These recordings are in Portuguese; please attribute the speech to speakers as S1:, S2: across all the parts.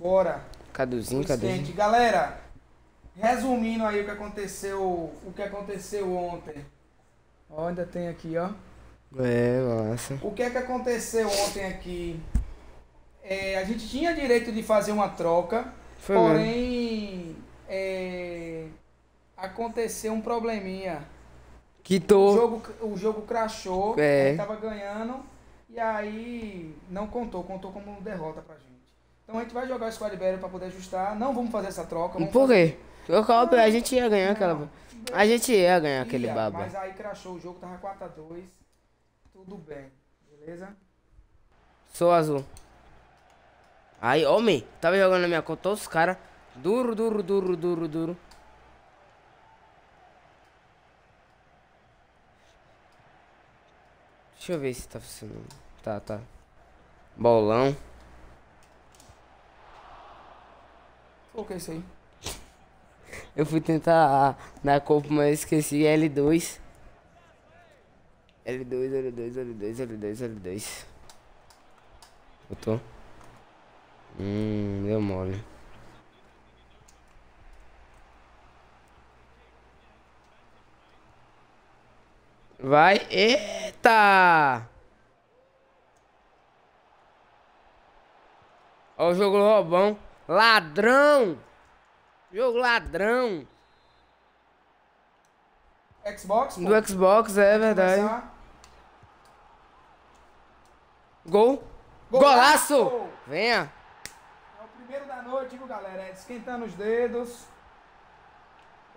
S1: Bora.
S2: Caduzinho, caduzinho.
S1: Galera, resumindo aí o que aconteceu, o que aconteceu ontem. Ó, ainda tem aqui, ó.
S2: É, massa.
S1: O que é que aconteceu ontem aqui? É, a gente tinha direito de fazer uma troca,
S2: Foi
S1: porém é, aconteceu um probleminha. O
S2: Quitou.
S1: jogo, o jogo crashou,
S2: É.
S1: a gente tava ganhando e aí não contou, contou como derrota pra gente. Então a gente vai jogar o Squad Battle pra poder ajustar. Não vamos fazer essa troca.
S2: Por
S1: fazer-
S2: quê? Eu coloco, a gente ia ganhar aquela. A gente ia ganhar aquele
S1: Ia,
S2: baba.
S1: Mas aí crashou o jogo, tava 4x2. Tudo bem, beleza?
S2: Sou azul. Aí, homem, tava jogando na minha conta todos os caras. Duro, duro, duro, duro, duro. Deixa eu ver se tá funcionando. Tá, tá. Bolão.
S1: O que é isso aí?
S2: Eu fui tentar na Copa, mas esqueci L2. L2, L2, L2, L2, L2. Botou? Hum, deu mole. Vai, eita! Ó o jogo roubão. Ladrão! Jogo ladrão!
S1: Xbox? pô?
S2: Do Xbox, é verdade.
S1: Começar.
S2: Gol!
S1: Golaço!
S2: Golaço! Venha!
S1: É o primeiro da noite, viu, galera? É esquentando os dedos.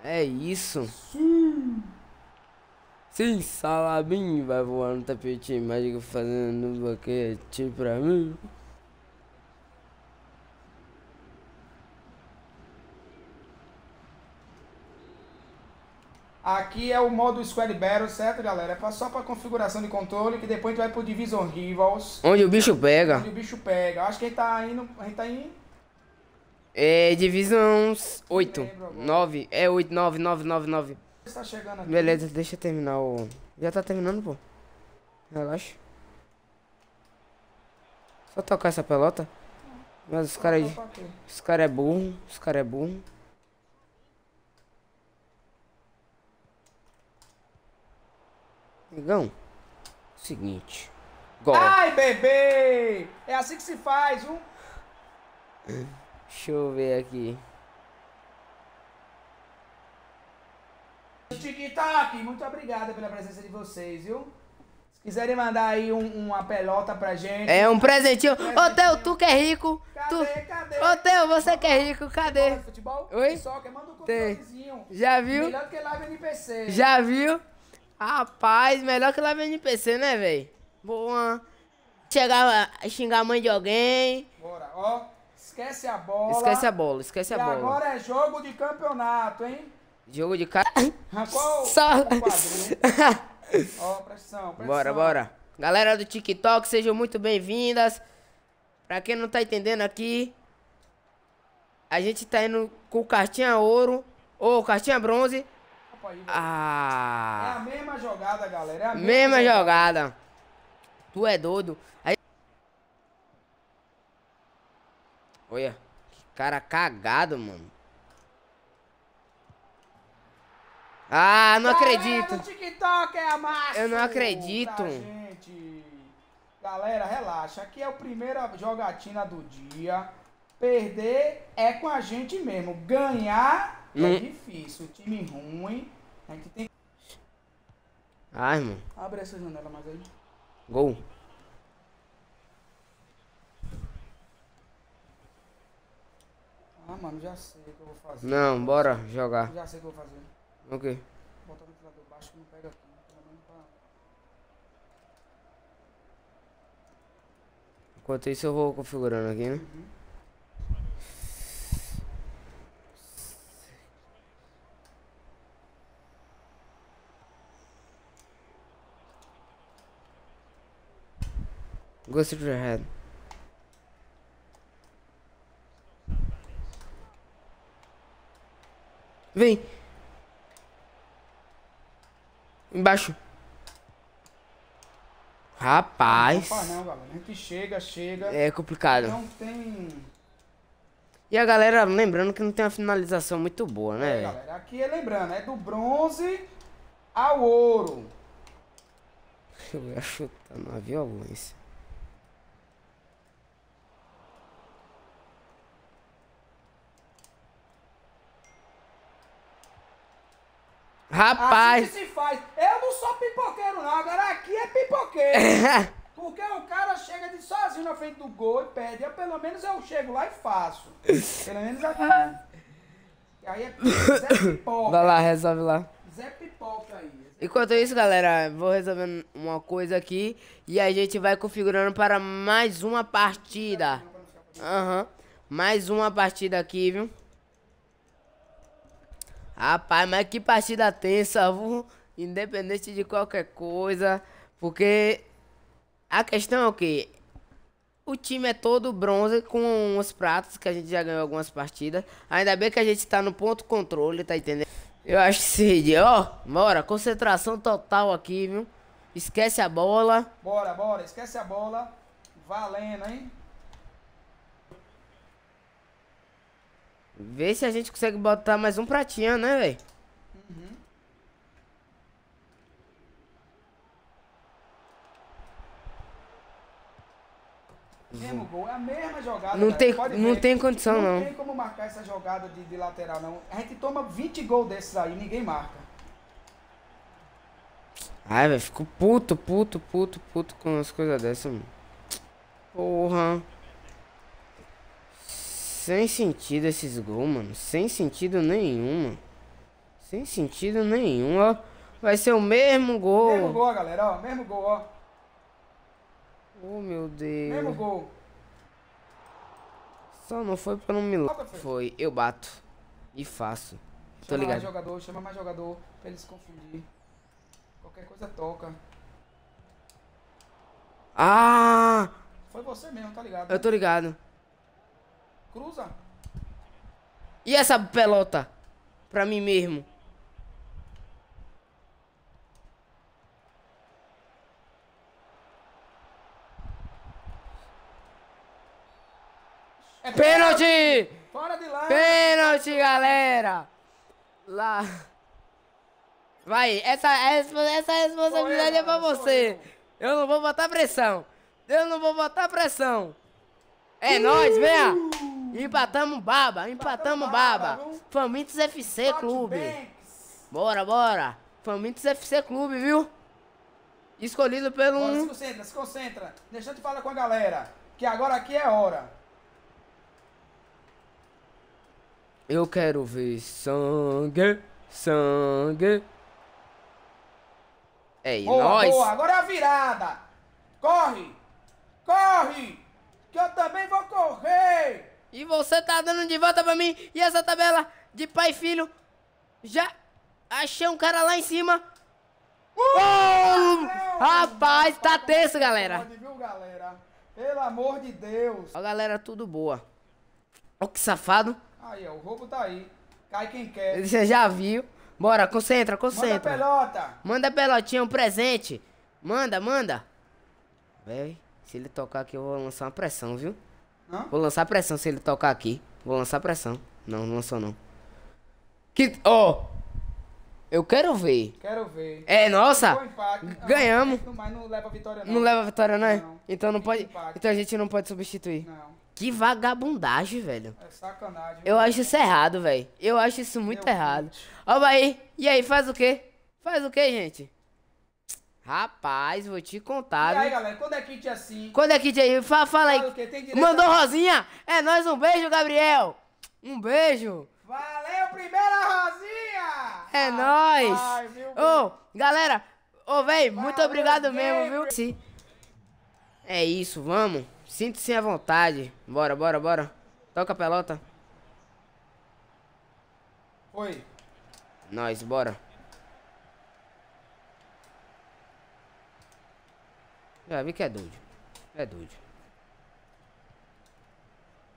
S2: É isso. Sim, Salabim vai voar no tapete mágico fazendo boquete pra mim.
S1: Aqui é o modo Squad Battle, certo, galera? É só pra configuração de controle, que depois a gente vai pro Division Rivals.
S2: Onde o bicho pega.
S1: Onde o bicho pega. Acho que a gente tá indo. A gente tá indo.
S2: É divisão 8.
S1: Lembro agora.
S2: 9. É 8, 9, 9, 9, 9.
S1: Você tá chegando aqui.
S2: Beleza, deixa eu terminar o. Já tá terminando, pô. Relaxa. Só tocar essa pelota. Mas os caras
S1: quê?
S2: Os caras é burro. Os caras é burro. Negão. Seguinte. Gol.
S1: Ai, bebê! É assim que se faz, um.
S2: Deixa eu ver aqui.
S1: TikTok, muito obrigado pela presença de vocês, viu? Se quiserem mandar aí um- uma pelota pra gente.
S2: É um presentinho. Ô. Teu, tu que é rico.
S1: Cadê,
S2: Tu...
S1: cadê?
S2: Ô, Teu, você que é rico, cadê?
S1: futebol?
S2: Oi?
S1: Soccer, manda um controlezinho.
S2: Já viu?
S1: Melhor do que live NPC.
S2: Já viu? Rapaz, melhor que lá vem NPC, né, velho? Boa. Chegar a xingar a mãe de alguém.
S1: Bora, ó. Esquece a bola.
S2: Esquece a bola, esquece
S1: E
S2: a bola.
S1: agora é jogo de campeonato, hein?
S2: Jogo de cara.
S1: Arrancou
S2: Só.
S1: o. Ó, pressão, pressão.
S2: Bora, bora. Galera do TikTok, sejam muito bem-vindas. Pra quem não tá entendendo aqui, a gente tá indo com cartinha ouro ou cartinha bronze.
S1: Opa aí, velho. É
S2: Ah,
S1: a mesma jogada, galera. É a
S2: mesma jogada. Tu é doido. Aí... Olha, que cara cagado, mano. Ah, não
S1: Galera
S2: acredito.
S1: TikTok é a massa.
S2: Eu não acredito.
S1: Gente. Galera, relaxa. Aqui é a primeira jogatina do dia. Perder é com a gente mesmo. Ganhar é
S2: Não.
S1: difícil. Time ruim. A gente tem
S2: Ai, mano.
S1: Abre essa janela mais aí.
S2: Gol.
S1: Ah, mano, já sei o que eu vou fazer.
S2: Não, bora jogar.
S1: Já sei o que eu vou fazer.
S2: O quê?
S1: Botar no ventilador baixo que não pega aqui. Pelo menos pra...
S2: Enquanto isso eu vou configurando aqui, né? Go straight ahead. Vem. Embaixo. Rapaz.
S1: Não não, galera. A gente chega, chega.
S2: É complicado.
S1: Não tem.
S2: E a galera, lembrando que não tem uma finalização muito boa, né,
S1: É, galera, aqui é lembrando, é do bronze ao ouro.
S2: Eu ia chutar na violência. Rapaz!
S1: Assim que se faz. Eu não sou pipoqueiro, não. Agora aqui é pipoqueiro. Porque o cara chega de sozinho na frente do gol e perde. Eu, pelo menos eu chego lá e faço. Pelo menos aqui. E aí é Zé Pipoca.
S2: Vai lá, resolve lá.
S1: Zé Pipoca aí.
S2: Enquanto isso, galera, vou resolvendo uma coisa aqui e a gente vai configurando para mais uma partida. Aham. Mais uma partida aqui, viu? Rapaz, mas que partida tensa, viu? Independente de qualquer coisa. Porque a questão é o quê? O time é todo bronze com os pratos, que a gente já ganhou algumas partidas. Ainda bem que a gente tá no ponto controle, tá entendendo? Eu acho que sim, ó, bora, concentração total aqui, viu? Esquece a bola.
S1: Bora, bora. Esquece a bola. Valendo, hein?
S2: Vê se a gente consegue botar mais um pratinho, né, velho?
S1: Mesmo gol. É a mesma jogada.
S2: Não
S1: galera,
S2: tem-
S1: pode
S2: não
S1: ver.
S2: tem condição, não.
S1: Não tem como marcar essa jogada de, de lateral, não. A gente toma 20 gols desses aí, ninguém marca.
S2: Ai, velho, fico puto, puto, puto, puto com as coisas dessas, mano. Porra. Sem sentido esses gols, mano. Sem sentido nenhum, mano. Sem sentido nenhum, ó. Vai ser o mesmo gol.
S1: Mesmo gol, galera, ó. Mesmo gol, ó.
S2: Oh, meu Deus.
S1: Mesmo gol.
S2: Só não foi pelo milagre.
S1: Falta, foi.
S2: Eu bato. E faço. Tô
S1: Chama mais
S2: ligado.
S1: jogador, chama mais jogador pra eles se confundir. Qualquer coisa toca.
S2: Ah!
S1: Foi você mesmo, tá ligado?
S2: Eu tô ligado.
S1: Cruza.
S2: E essa pelota? Pra mim mesmo.
S1: É
S2: Pênalti!
S1: Fora de lá.
S2: Pênalti, galera! Lá. Vai, essa, essa, essa responsabilidade
S1: eu,
S2: é pra você. Eu não vou botar pressão. Eu não vou botar pressão. É nóis, venha! Empatamos baba, empatamos baba. Famintos FC Clube. Bora, bora. Famintos FC Clube, viu? Escolhido pelo
S1: Bora, se concentra, se concentra. Deixa eu te falar com a galera. Que agora aqui é hora.
S2: Eu quero ver sangue, sangue. É,
S1: Boa,
S2: nós.
S1: boa. Agora é a virada. Corre. Corre. Que eu também vou correr.
S2: E você tá dando de volta pra mim. E essa tabela de pai e filho. Já achei um cara lá em cima. Oh!
S1: Valeu,
S2: Rapaz, tá tenso, galera.
S1: Pode, viu, galera? Pelo amor de Deus.
S2: Ó, galera, tudo boa. Ó, que safado.
S1: Aí, ó, o roubo tá aí. Cai quem quer.
S2: Você já viu. Bora, concentra,
S1: Manda a
S2: concentra.
S1: pelota.
S2: Manda a pelotinha, um presente. Manda, manda. Véi, se ele tocar aqui, eu vou lançar uma pressão, viu?
S1: Hã?
S2: Vou lançar pressão se ele tocar aqui. Vou lançar pressão. Não, não lançou não. Que. Ó! eu quero ver.
S1: Quero ver.
S2: É, nossa!
S1: Ah,
S2: Ganhamos.
S1: Não, mas não leva a vitória, não.
S2: Não leva vitória, não é?
S1: Não.
S2: Então não pode. Então a gente não pode substituir.
S1: Não.
S2: Que vagabundagem, velho.
S1: É sacanagem.
S2: Eu acho isso errado, velho. Eu acho isso muito
S1: Meu
S2: errado. Ó, aí. E aí, faz o quê? Faz o quê, gente? Rapaz, vou te contar,
S1: E aí,
S2: viu?
S1: galera, quando é kit assim?
S2: Quando é que aí? Fala, fala aí. Mandou
S1: a-
S2: Rosinha? É nóis, um beijo, Gabriel. Um beijo.
S1: Valeu, primeira Rosinha!
S2: É nóis. Ô, galera. Ô, véi, muito obrigado mesmo, viu? É isso, vamos. Sinta-se à vontade. Bora, bora, bora. Toca a pelota.
S1: Foi.
S2: Nós, bora. Já vi que é doido. É doido.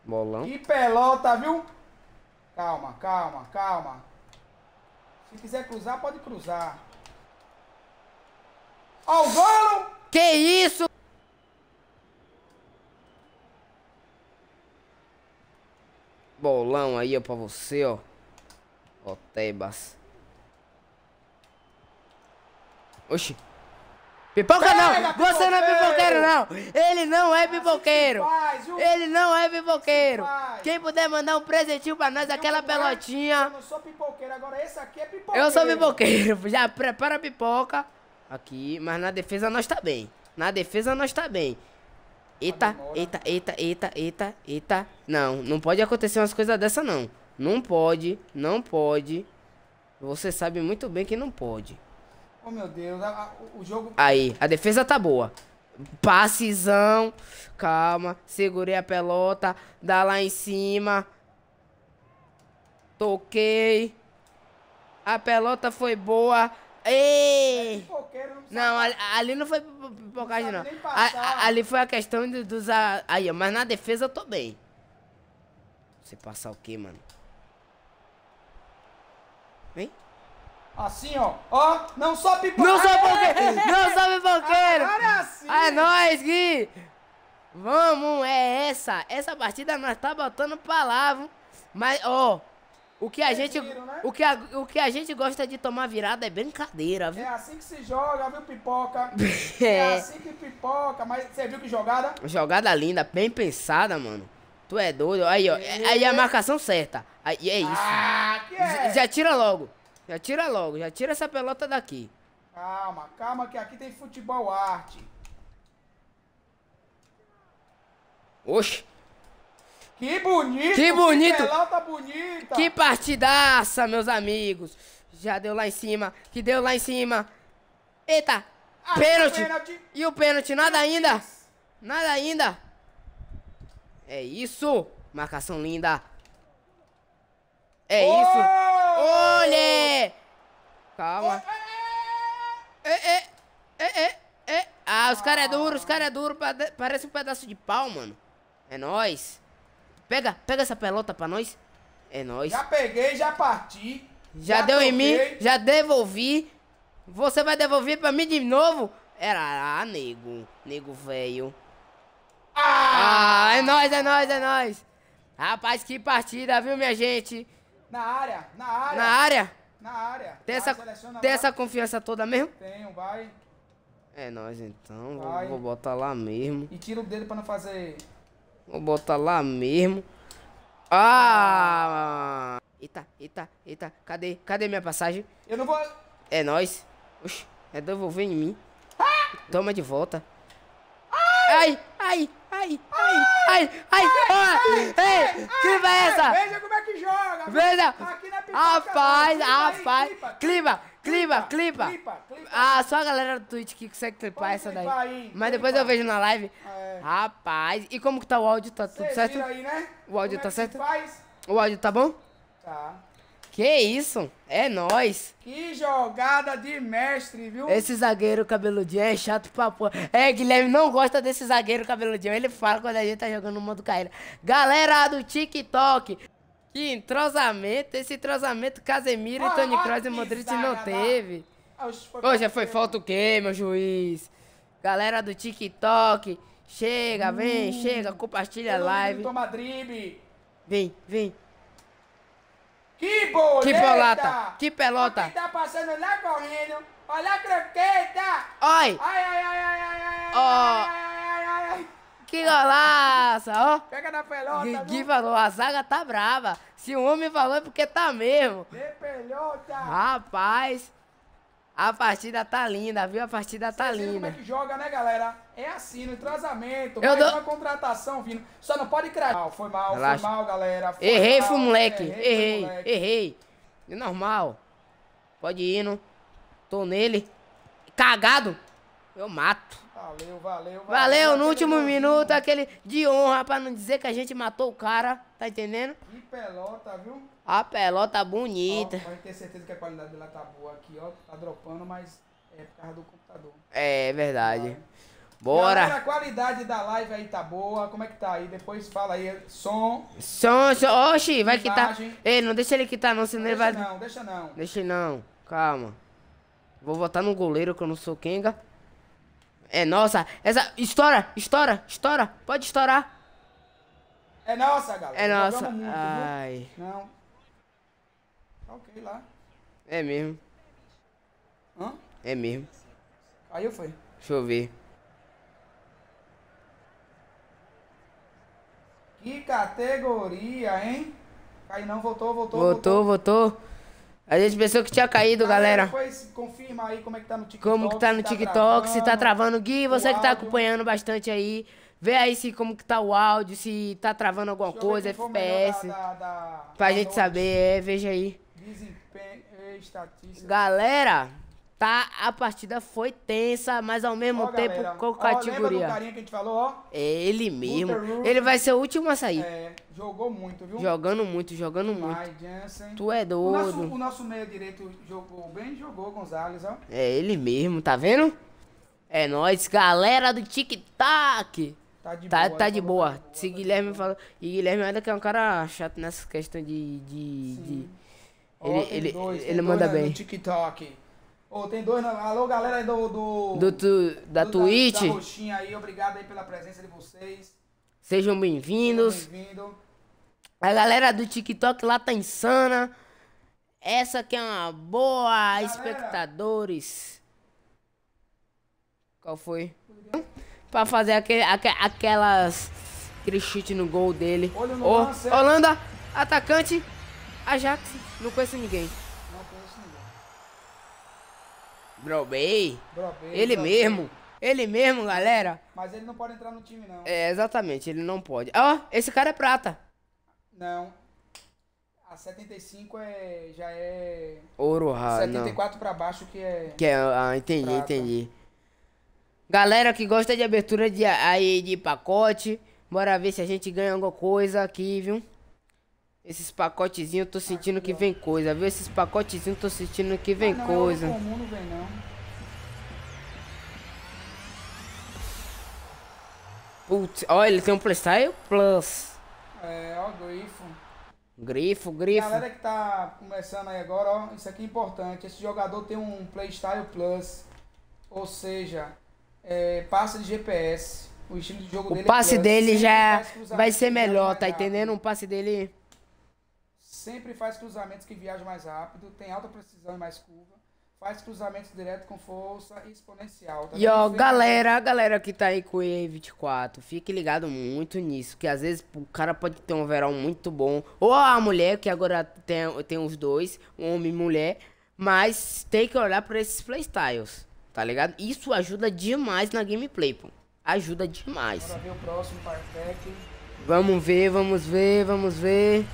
S2: Bolão.
S1: Que pelota, viu? Calma, calma, calma. Se quiser cruzar, pode cruzar. Ó o golo!
S2: Que isso? Bolão aí, ó, pra você, ó. Ó, Tebas. Oxi. Pipoca não! Você não é pipoqueiro,
S1: pipoqueiro!
S2: não! Ele não é pipoqueiro!
S1: faz, viu?
S2: Ele não é pipoqueiro!
S1: faz.
S2: Quem puder mandar um presentinho pra nós, aquela pelotinha.
S1: Eu não sou pipoqueiro, agora esse aqui é pipoqueiro.
S2: Eu sou pipoqueiro. Já prepara a pipoca. Aqui, mas na defesa nós tá bem. Na defesa nós tá bem. Eita, eita, eita, eita, eita, eita. Não, não pode acontecer umas coisas dessa não. Não pode, não pode. Você sabe muito bem que não pode.
S1: Oh, meu Deus, a- a- o jogo...
S2: Aí, a defesa tá boa. Passezão. Calma. Segurei a pelota. Dá lá em cima. Toquei. A pelota foi boa. Ei!
S1: Pipoqueiro não
S2: ali, ali não foi pi- pipocagem, não. A- ali foi a questão dos. a- Aí, mas na defesa eu tô bem. Você passar o quê, mano? Vem.
S1: Assim, ó. Ó, não sou pipoqueiro.
S2: Não sou pipoqueiro! Não sou pipoqueiro!
S1: Agora é assim.
S2: É nóis, Gui! Vamos, é essa. Essa partida nós tá botando palavra. Mas, ó, o que a
S1: Vocês
S2: gente.
S1: viram, né?
S2: O que a, o que a gente gosta de tomar virada é brincadeira, viu?
S1: É assim que se joga, viu, pipoca? É
S2: É.
S1: assim que pipoca, mas você viu que jogada?
S2: Jogada linda, bem pensada, mano. Tu é doido. Aí, ó. Aí a marcação certa. Aí é isso.
S1: Ah, que é?
S2: Já tira logo. Já tira logo. Já tira essa pelota daqui.
S1: Calma, calma que aqui tem futebol arte.
S2: Oxe.
S1: Que bonito!
S2: Que bonito!
S1: pelota bonita!
S2: Que partidaça, meus amigos. Já deu lá em cima. Que deu lá em cima. Eita.
S1: Ah,
S2: pênalti.
S1: pênalti.
S2: E o pênalti, nada ainda. Nada ainda. É isso. Marcação linda. É
S1: Oh!
S2: isso. Olhe. Calma. É, é, é, é, é. Ah, os caras é duro, os caras é duro. Parece um pedaço de pau, mano. É nóis. Pega, pega essa pelota pra nós. É nóis.
S1: Já peguei, já parti.
S2: Já, deu em mim,
S1: toquei.
S2: já devolvi. Você vai devolver pra mim de novo? Era, ah, nego. Nego velho.
S1: Ah!
S2: Ah, é nóis, é nóis, é nóis. Rapaz, que partida, viu, minha gente?
S1: Na área, na área.
S2: Na área.
S1: Na área.
S2: Tem, essa, tem essa confiança toda mesmo?
S1: Tenho, vai.
S2: É nóis, então. Vou, vou botar lá mesmo.
S1: E tira o dedo pra não fazer...
S2: Vou botar lá mesmo. Ah! Eita, eita, eita. Cadê? Cadê minha passagem?
S1: Eu não vou...
S2: É nóis. Oxi, é devolver em mim. Toma de volta. Ai, ai, ai, ai, ai, ai, ai, ei, que vai
S1: Ai,
S2: essa?
S1: Veja como é que joga.
S2: Veja,
S1: Aqui na pipoca,
S2: rapaz, rapaz,
S1: clipa.
S2: Clipa, clipa. Ah, só a galera do Twitch que consegue clipar essa daí. Mas depois eu vejo na live.
S1: É.
S2: Rapaz, e como que tá o áudio? Tá tudo certo?
S1: né?
S2: O áudio tá
S1: é que
S2: certo? O áudio tá bom?
S1: Tá.
S2: Que isso? É nóis.
S1: Que jogada de mestre, viu?
S2: Esse zagueiro cabeludinho é chato pra porra. É, Guilherme não gosta desse zagueiro cabeludinho. Ele fala quando a gente tá jogando no modo carreira. Galera do TikTok. Que entrosamento. Esse entrosamento Casemiro
S1: Ó,
S2: Tony Kroos e Modric não
S1: da-
S2: teve.
S1: Hoje foi
S2: falta o quê, meu juiz? Galera do TikTok. Chega, vem, chega, compartilha a live.
S1: Toma drible.
S2: Vem, vem.
S1: Que boleta!
S2: Que bolata, que pelota.
S1: Quem tá passando lá correndo. Olha a croqueta.
S2: Oi,
S1: Ai, ai, ai, ai, ai, ai,
S2: Ó.
S1: ai, ai, ai, ai, ai.
S2: que golaça, ó.
S1: Pega na pelota,
S2: Gui, falou, a zaga tá brava. Se o homem falou é porque tá mesmo.
S1: De pelota.
S2: Rapaz, a partida tá linda, viu? A partida tá
S1: Vocês viram como é
S2: linda.
S1: que joga, né, galera? É assim, no entrosamento.
S2: Eu dou-
S1: uma contratação vindo. Só não pode cravar. Foi mal,
S2: Relaxa.
S1: foi mal, galera. Foi
S2: Errei,
S1: mal.
S2: fui moleque.
S1: Errei,
S2: Errei,
S1: moleque.
S2: errei. É normal. Pode ir, não. Tô nele. Cagado. Eu mato.
S1: Valeu, valeu, valeu.
S2: Valeu, no último minuto, aquele de honra pra não dizer que a gente matou o cara. Tá entendendo?
S1: Que pelota, viu?
S2: A pelota bonita.
S1: Ó, gente ter certeza que a qualidade dela tá boa aqui, ó. Tá dropando, mas é por causa do computador.
S2: É verdade.
S1: Galera,
S2: Bora.
S1: a qualidade da live aí tá boa. Como é que tá aí? Depois fala aí. Som.
S2: Som, som. Oxi, vai quitar.
S1: Imagem.
S2: Ei, não deixa ele quitar não, senão ele
S1: Deixa
S2: vai...
S1: não, deixa não.
S2: Deixa ele não, calma. Vou votar no goleiro que eu não sou Kenga. É, nossa, essa. Estoura, estoura, estoura. Pode estourar.
S1: É nossa, galera.
S2: É nossa.
S1: Muito, viu?
S2: Ai.
S1: Não. Tá ok lá.
S2: É mesmo.
S1: Hã?
S2: É mesmo.
S1: Aí eu fui.
S2: Deixa eu ver.
S1: Que categoria, hein? Caiu não, voltou, voltou,
S2: Voltou, voltou. A gente pensou que tinha caído, galera.
S1: Depois confirma aí como é que tá no TikTok.
S2: Como que tá no
S1: se
S2: TikTok, se tá travando. Gui, você que tá acompanhando bastante aí. Vê aí se como que tá o áudio, se tá travando alguma coisa, FPS.
S1: Da, da,
S2: Pra gente saber, é, veja aí.
S1: Desempenho, estatística.
S2: Galera, tá, a partida foi tensa, mas ao mesmo
S1: Ó,
S2: tempo
S1: galera,
S2: com
S1: ó, Lembra do
S2: categoria.
S1: carinha que a gente falou, ó?
S2: É ele mesmo. Ele vai ser o último a sair.
S1: É, jogou muito, viu?
S2: Jogando muito, jogando muito.
S1: Mike Jansen.
S2: Tu é
S1: O nosso,
S2: doido.
S1: o nosso meio direito jogou bem, jogou Gonzalez, ó.
S2: É ele mesmo, tá vendo? É nóis, galera do TikTok.
S1: Tá de
S2: Tá,
S1: boa.
S2: tá de
S1: falou
S2: boa.
S1: que tá de
S2: Se
S1: boa,
S2: Guilherme falou. E Guilherme ainda que é um cara chato nessa questão de. de, de- Ele, ele,
S1: dois,
S2: ele manda bem.
S1: TikTok. Ô, tem dois. Alô, galera aí do. Do,
S2: Do, tu, da
S1: do-
S2: Twitch,
S1: Da, roxinha aí, obrigado aí pela presença de vocês.
S2: sejam bem-vindos.
S1: Bem-vindo.
S2: A galera do TikTok lá tá insana. Essa aqui é uma boa, espectadores. Qual foi? Pra fazer aquele, aque- aquelas. Aquele chute no gol dele.
S1: Olho no
S2: Ô,
S1: lance.
S2: Holanda, atacante. Ajax, não conheço ninguém.
S1: Não conheço ninguém.
S2: Brobey. Ele mesmo. Ele mesmo, galera.
S1: Mas ele não pode entrar no time, não.
S2: É, exatamente, ele não pode. Ó, esse cara é prata.
S1: Não. A 75 é, já é.
S2: Ouro raro, não.
S1: 74 pra baixo que é.
S2: Que é, ah, entendi,
S1: Prata.
S2: entendi. Galera que gosta de abertura de, aí, de pacote, bora ver se a gente ganha alguma coisa aqui, viu? Esses pacotezinhos, eu tô sentindo que vem coisa, viu? Esses pacotezinhos, tô sentindo que vem
S1: Ah, não,
S2: coisa.
S1: É ouro comum, não vem não.
S2: Putz, ó, ele tem um Playstyle Plus.
S1: É, ó, grifo.
S2: Grifo, grifo.
S1: Galera que tá começando aí agora, ó, isso aqui é importante. Esse jogador tem um Playstyle Plus, ou seja, é, passa de GPS. O estilo de jogo
S2: O
S1: dele é
S2: passe
S1: plus,
S2: dele já vai ser melhor, tá entendendo? Um passe dele.
S1: Sempre faz cruzamentos que viajam mais rápido, tem alta precisão e mais curva. Faz cruzamentos direto com força exponencial. Tá
S2: E ó, galera, a galera que tá aí com o E24, fique ligado muito nisso, que às vezes o cara pode ter um verão muito bom, ou a mulher, que agora tem, tem os dois, homem e mulher, mas tem que olhar pra esses playstyles, tá ligado? Isso ajuda demais na gameplay, pô. Ajuda demais.
S1: Bora ver o próximo.
S2: Vamos ver, vamos ver, vamos ver.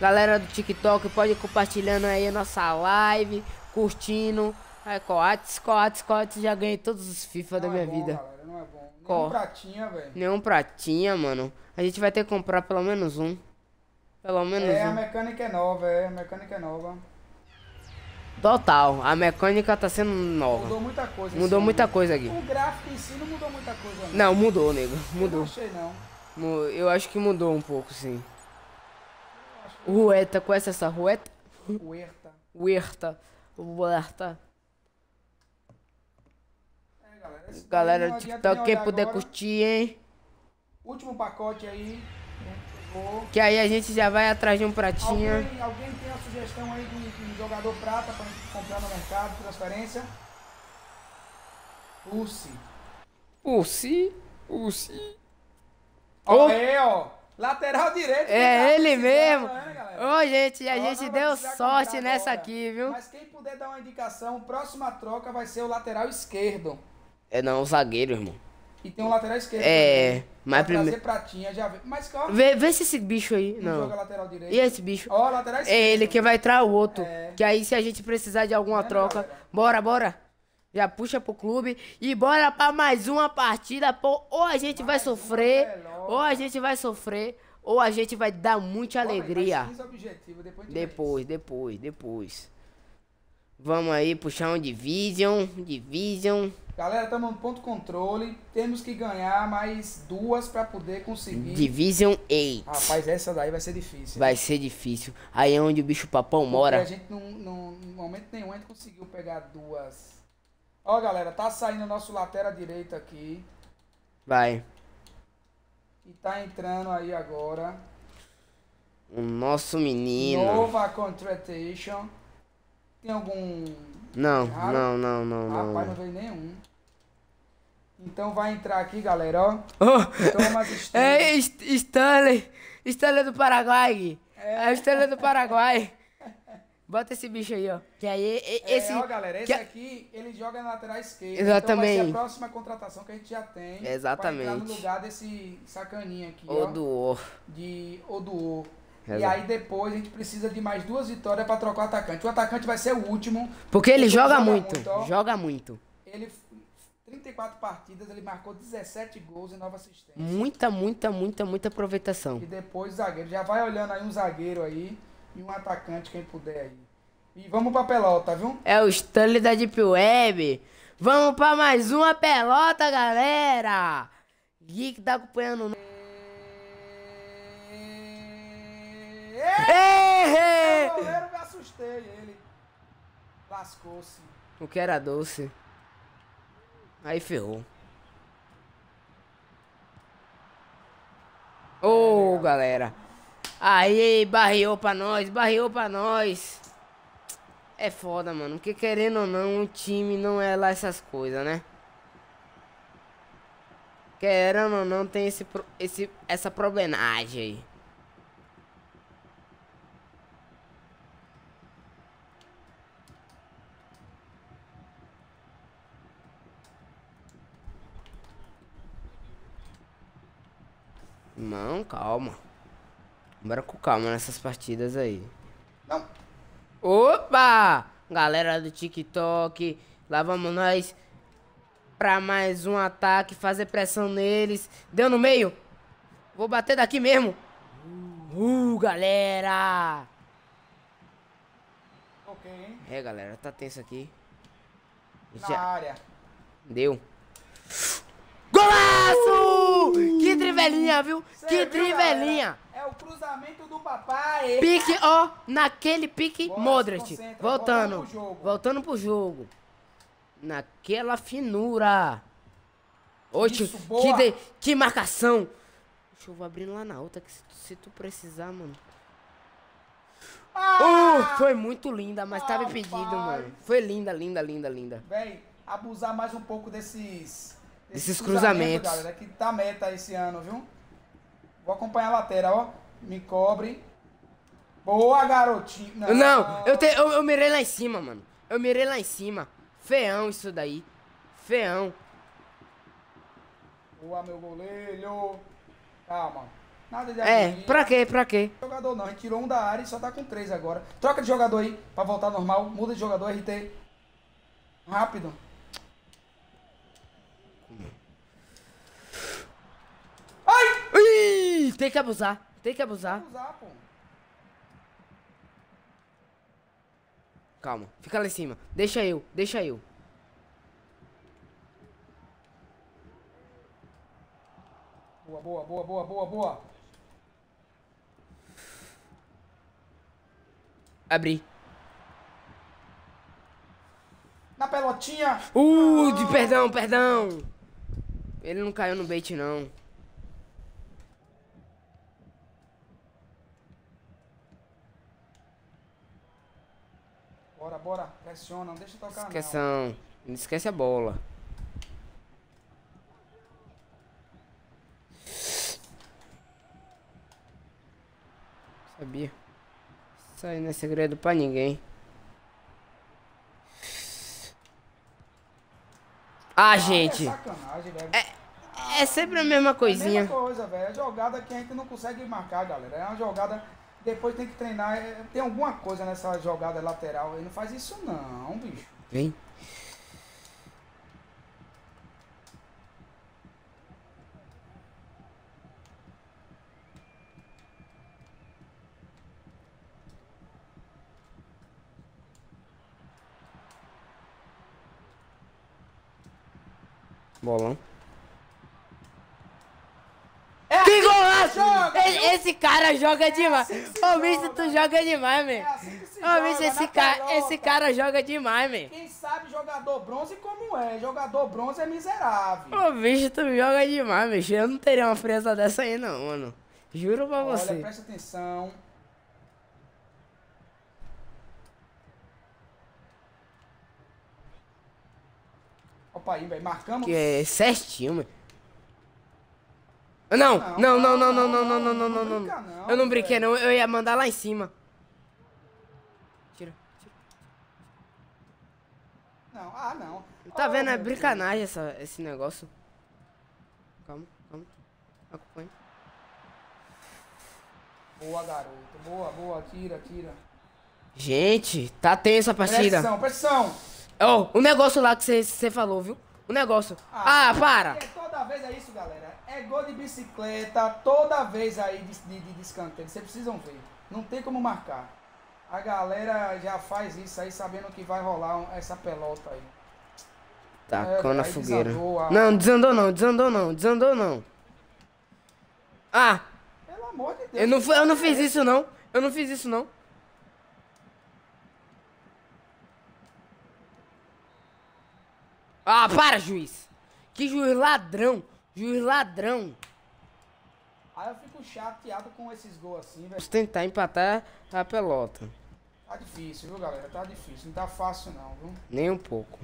S2: Galera do TikTok, pode ir compartilhando aí a nossa live, curtindo. Aí, Coates, Coates, Coates, já ganhei todos os FIFA da
S1: Não
S2: minha
S1: é bom,
S2: vida.
S1: Galera, não é bom. Nenhum pratinha, velho.
S2: Nenhum pratinha, mano. A gente vai ter que comprar pelo menos um. Pelo menos
S1: É, a
S2: um.
S1: mecânica é nova, é, a mecânica é nova.
S2: Total, a mecânica tá sendo nova.
S1: Mudou muita coisa.
S2: Mudou
S1: esse
S2: muita
S1: ano.
S2: coisa aqui.
S1: O gráfico em si não mudou muita coisa, não.
S2: Não, mudou, nego.
S1: Eu não
S2: Mudou.
S1: achei, não.
S2: Eu acho que mudou um pouco, sim. Rueta, conhece essa rueta?
S1: O Herta.
S2: Huerta. Huerta.
S1: É, galera.
S2: Galera do TikTok, quem puder
S1: agora.
S2: curtir, hein?
S1: Último pacote aí. que
S2: aí a gente já vai atrás de um pratinha.
S1: Alguém, alguém tem a sugestão aí de um, jogador prata pra gente comprar no mercado, transferência? Pulse.
S2: Ursi. Ursi.
S1: Ó,
S2: Oh.
S1: aí, ó. Lateral direito.
S2: É
S1: tá
S2: ele mesmo.
S1: né, galera?
S2: Ô, gente, a gente deu sorte nessa
S1: agora.
S2: aqui, viu?
S1: Mas quem puder dar uma indicação, próxima troca vai ser o lateral esquerdo.
S2: É não, o zagueiro, irmão.
S1: E tem um lateral esquerdo.
S2: É,
S1: também.
S2: mas
S1: Pra
S2: primeiro-
S1: pratinha, já vê. Mas ó,
S2: Vê, vê se esse bicho aí.
S1: não joga
S2: Não.
S1: lateral direito.
S2: E esse bicho?
S1: Ó, lateral
S2: É
S1: esquerdo.
S2: ele que vai entrar o outro.
S1: É.
S2: Que aí se a gente precisar de alguma
S1: Né,
S2: troca,
S1: galera?
S2: bora, bora. Já puxa pro clube e bora pra mais uma partida, pô. Ou a gente vai
S1: Mais uma
S2: sofrer,
S1: pelota.
S2: ou a gente vai sofrer, ou a gente vai dar muita alegria.
S1: mais 15 objetivos, depois vê
S2: Depois, depois, depois. Vamos aí puxar um Division, Division.
S1: Galera, estamos no ponto controle. Temos que ganhar mais duas pra poder conseguir.
S2: Division 8.
S1: Rapaz, essa daí vai ser difícil.
S2: Vai ser difícil. Aí é onde o bicho papão
S1: Porque
S2: mora.
S1: a gente não, não, em momento nenhum a gente conseguiu pegar duas. Ó, galera, tá saindo o nosso lateral direito aqui.
S2: Vai.
S1: E tá entrando aí agora.
S2: nosso menino.
S1: Nova Contratation. Tem algum.
S2: Não,
S1: errado?
S2: não, não, não,
S1: Rapaz, não
S2: não.
S1: veio nenhum. Então vai entrar aqui, galera, ó.
S2: Oh,
S1: Thomas Stanley.
S2: é St- Stanley. Stanley do Paraguai. É o Stanley do Paraguai. Bota esse bicho aí, ó. Que aí, e-
S1: É,
S2: esse...
S1: ó, galera, esse
S2: que-
S1: aqui, ele joga na lateral esquerda.
S2: Exatamente.
S1: Então vai ser a próxima contratação que a gente já tem. Pra entrar
S2: Exatamente.
S1: no lugar desse sacaninha aqui,
S2: O
S1: ó.
S2: do...
S1: De Oduo. E
S2: Exato.
S1: aí depois a gente precisa de mais duas vitórias pra trocar o atacante. O atacante vai ser o último.
S2: Porque ele joga
S1: joga
S2: muito.
S1: muito.
S2: Joga muito.
S1: Ele 34 partidas, ele marcou 17 gols e 9 assistências.
S2: Muita, muita, muita, muita aproveitação.
S1: E depois zagueiro. Já vai olhando aí um zagueiro aí e um atacante, quem puder aí. E vamos pra pelota, viu?
S2: É o Stanley da Deep Web. Vamos pra mais uma pelota, galera. Gui que tá acompanhando. Ei!
S1: o goleiro me assustei ele. Lascou-se.
S2: O que era doce. Aí ferrou. Ô, galera. Aí, barreou pra nós, barreou pra nós. É foda, mano. Porque querendo ou não, o time não é lá essas coisas, né? Querendo ou não, tem esse, esse, essa problemagem aí. Não, calma. Bora com calma nessas partidas aí.
S1: Não.
S2: Opa! Galera do TikTok, lá vamos nós pra mais um ataque, fazer pressão neles. Deu no meio? Vou bater daqui mesmo. Uh, galera!
S1: Ok, hein?
S2: É, galera, tá tenso aqui.
S1: Na
S2: Já
S1: área.
S2: deu. Golaço! Que trivelinha, viu?
S1: Cê
S2: que
S1: viu,
S2: trivelinha!
S1: galera? É o cruzamento do papai.
S2: Pique, ó, naquele pique Modric. Voltando.
S1: voltando pro jogo.
S2: Voltando pro jogo. Naquela finura. Oxe,
S1: Isso,
S2: que, de- que marcação. Deixa eu abrindo lá na outra, que se, tu- se tu precisar, mano.
S1: Ah!
S2: Uh, foi muito linda, mas tava impedido, mano. Foi linda, linda, linda, linda.
S1: Véi, abusar mais um pouco desses.
S2: Desses cruzamentos.
S1: galera, que tá meta esse ano, viu? Vou acompanhar a lateral, ó. Me cobre. Boa, garotinho.
S2: Não, eu, te, eu, eu mirei lá em cima, mano. Eu mirei lá em cima. Feão isso daí. Feão.
S1: Boa, meu goleiro. Calma. Nada de
S2: É,
S1: agonia.
S2: pra quê, pra quê?
S1: Jogador não, a gente tirou um da área e só tá com três agora. Troca de jogador aí, pra voltar normal. Muda de jogador, RT. Rápido. Ai!
S2: Ih, tem que abusar, tem que abusar.
S1: Vou usar, pô.
S2: Calma, fica lá em cima. Deixa eu, deixa eu.
S1: Boa, boa, boa, boa, boa, boa.
S2: Abri.
S1: Na pelotinha.
S2: Uh, de perdão, perdão. Ele não caiu no bait, não.
S1: Bora, bora. Pressiona, não deixa tocar não.
S2: Esqueção. Não esquece a bola. Sabia. Isso aí não é segredo pra ninguém. Ah, gente.
S1: É sacanagem, velho.
S2: É sempre a mesma
S1: É a
S2: coisinha.
S1: mesma coisa, velho. É jogada que a gente não consegue marcar, galera. É uma jogada. Depois tem que treinar. É- Tem alguma coisa nessa jogada lateral. Ele não faz isso não, bicho.
S2: Vem. Bolão. Esse, esse cara joga demais. Ô, bicho, tu joga demais,
S1: é
S2: man.
S1: Assim
S2: Ô, bicho,
S1: né,
S2: esse,
S1: ca
S2: esse cara joga demais, man.
S1: Quem sabe jogador bronze como é. Jogador bronze é miserável.
S2: Ô, bicho, tu joga demais, bicho. Eu não teria uma fresa dessa aí, não, mano. Juro pra
S1: Olha,
S2: você.
S1: Olha, presta atenção. Opa aí, velho. Marcamos.
S2: Que é certinho, mano. Não, não, não, não, não, não, não, não, não, não, não. Eu não brinquei, não. Eu ia mandar lá em cima. Tira, tira.
S1: Não, ah, não.
S2: Tá
S1: Oh,
S2: vendo? É brincanagem essa, esse negócio. Calma, calma. Acompanha.
S1: Boa, garoto. Boa, boa. Tira, tira.
S2: Gente, tá tensa a partida.
S1: Pressão, pressão.
S2: Ó, o negócio lá que você falou, viu? O negócio. Ah, para!
S1: É, toda vez é isso, galera. É gol de bicicleta, toda vez aí de, de, de, escanteio. Vocês precisam ver. Não tem como marcar. A galera já faz isso aí sabendo que vai rolar um- essa pelota aí.
S2: Tacou na
S1: aí
S2: fogueira.
S1: desandou a-
S2: Não, desandou não, desandou não, desandou não. Ah,
S1: Pelo amor de Deus.
S2: eu não, eu não
S1: é
S2: fiz isso não. Eu não fiz isso não. Ah, para, juiz. Que juiz ladrão. Juiz ladrão.
S1: Aí eu fico chateado com esses gols assim, velho.
S2: Tentar empatar a pelota.
S1: Tá difícil, viu, galera? Tá difícil. Não tá fácil, não, viu?
S2: Nem um pouco.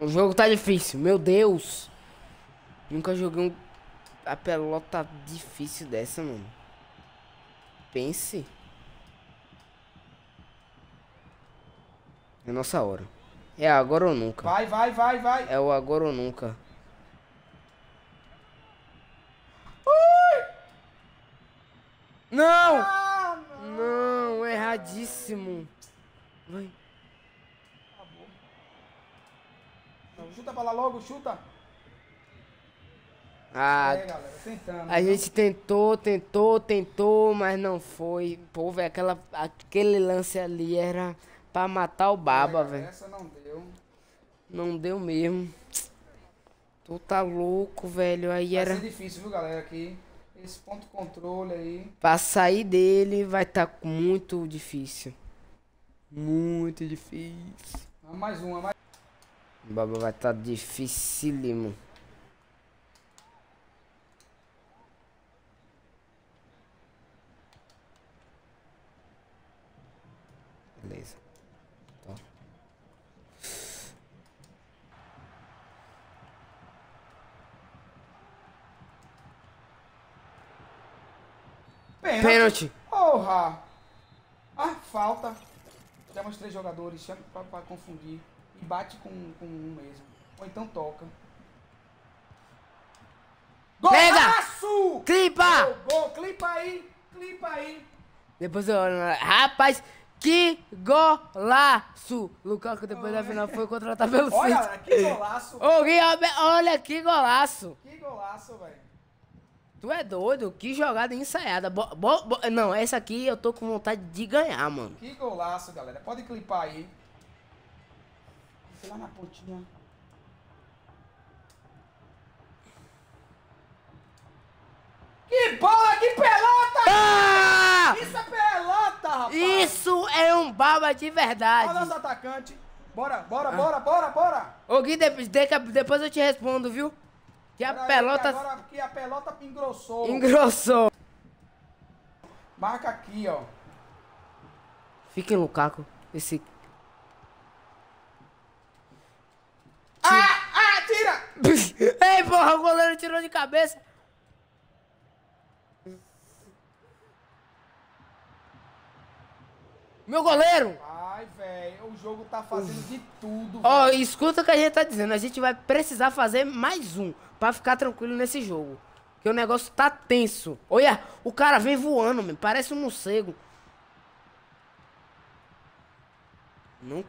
S2: O jogo tá difícil, meu Deus. Nunca joguei um a pelota difícil dessa, mano. Pense. É nossa hora. É agora ou nunca.
S1: Vai, vai, vai, vai.
S2: É o agora ou nunca. Não!
S1: Ah, não.
S2: Não, erradíssimo. Vai.
S1: Acabou. Não, chuta pra lá logo, chuta.
S2: Ah,
S1: É, galera, tentando.
S2: a gente tentou, tentou, tentou, mas não foi. Pô, velho, aquela, aquele lance ali era pra matar o baba,
S1: É,
S2: velho.
S1: Essa não deu.
S2: Não deu mesmo. Tu tá louco, velho. Aí
S1: Vai
S2: era.
S1: ser difícil, viu, galera? Aqui. Esse ponto controle aí.
S2: Pra sair dele vai tá muito difícil. Muito difícil.
S1: Ah, Mais uma, mais.
S2: O baba vai tá dificílimo. Beleza. Tá.
S1: Pênalti.
S2: Pênalti.
S1: Porra! Ah, falta. Temos três jogadores, pra confundir. Bate com, com um mesmo. Ou então toca. Golaço!
S2: Clipa!
S1: Gol, gol, clipa aí, clipa aí.
S2: Depois eu Rapaz, que golaço! Lukaku depois da final foi contratado pelo
S1: Olha,
S2: City.
S1: galera, que golaço.
S2: Ô, Gui, olha que golaço!
S1: Que golaço, velho.
S2: Tu é doido? Que jogada ensaiada. Bo- bo- bo- não, essa aqui eu tô com vontade de ganhar, mano.
S1: Que golaço, galera. Pode clipar aí. Sei lá na pontinha. Que bola, que pelota!
S2: Ah!
S1: Isso é pelota, rapaz!
S2: Isso é um baba de
S1: Olha
S2: verdade.
S1: nosso atacante. Bora, bora,
S2: Ah.
S1: bora, bora, bora.
S2: Ô, Gui, de- de- depois eu te respondo, viu? Que a
S1: Pera aí,
S2: pelota
S1: que Agora que a pelota engrossou.
S2: engrossou.
S1: Marca aqui, ó.
S2: Fica em Lukaku. Esse.
S1: Ah, ah, tira!
S2: Ei, porra, o goleiro tirou de cabeça. Meu goleiro!
S1: Ai, velho, o jogo tá fazendo de tudo.
S2: Ó,
S1: velho.
S2: escuta o que a gente tá dizendo. A gente vai precisar fazer mais um pra ficar tranquilo nesse jogo. Porque o negócio tá tenso. Olha, o cara vem voando, meu, parece um morcego. Não.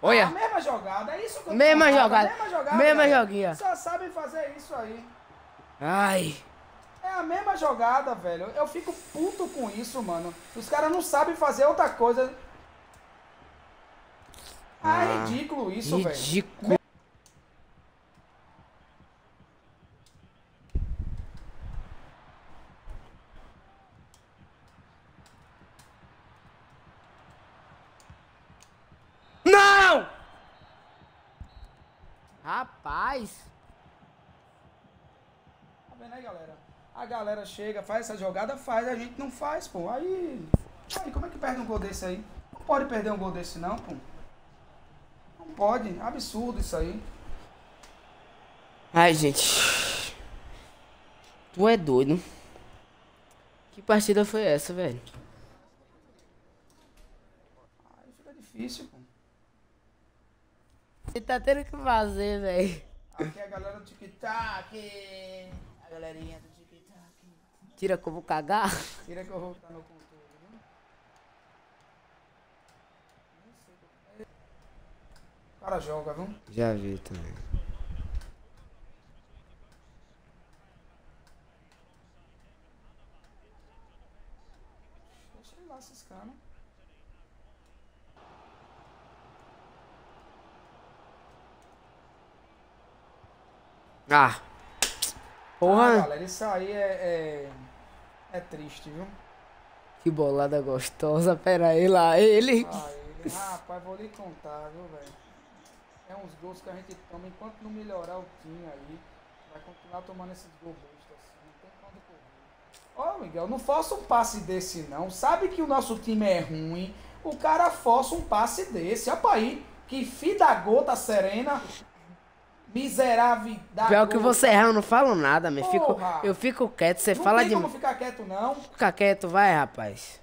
S1: A
S2: Olha,
S1: mesma jogada, é isso que eu
S2: Mesma
S1: falando,
S2: jogada,
S1: Mesma jogada.
S2: mesma joguinha.
S1: Só sabem fazer isso aí.
S2: ai.
S1: É a mesma jogada, velho. Eu fico puto com isso, mano. Os caras não sabem fazer outra coisa. Ah, é
S2: Ah,
S1: ridículo isso, velho.
S2: Ridículo. Não! Rapaz,
S1: galera chega, faz essa jogada, faz, a gente não faz, pô. Aí. Aí como é que perde um gol desse aí? Não pode perder um gol desse não, pô. Não pode. Absurdo isso aí.
S2: Ai, gente. Tu é doido. Que partida foi essa, velho?
S1: Aí fica difícil, pô.
S2: Você tá tendo que fazer, velho.
S1: Aqui é a galera do TikTok. A galerinha do
S2: Tira como cagar.
S1: Tira que eu vou estar no controle, viu? Nem sei como é. O cara joga, viu?
S2: Já vi também.
S1: Deixa ele lá ciscando.
S2: Ah.
S1: Ah,
S2: Porra,
S1: galera, isso aí é, é, é triste, viu?
S2: que bolada gostosa. Pera aí lá, ele.
S1: Ah, ele, rapaz, vou lhe contar, viu, velho? É uns gols que a gente toma, enquanto não melhorar o time aí, vai continuar tomando esses gols bestas assim, não tem pra onde correr. Ô, Miguel, não força um passe desse não. Sabe que o nosso time é ruim, o cara força um passe desse. Olha pra aí, que filho da gota serena, miserável
S2: Pior que você erra, eu não falo nada, me fico, eu fico quieto, você
S1: Não
S2: fala
S1: tem
S2: de.
S1: como ficar quieto, não.
S2: Fica quieto, vai, rapaz.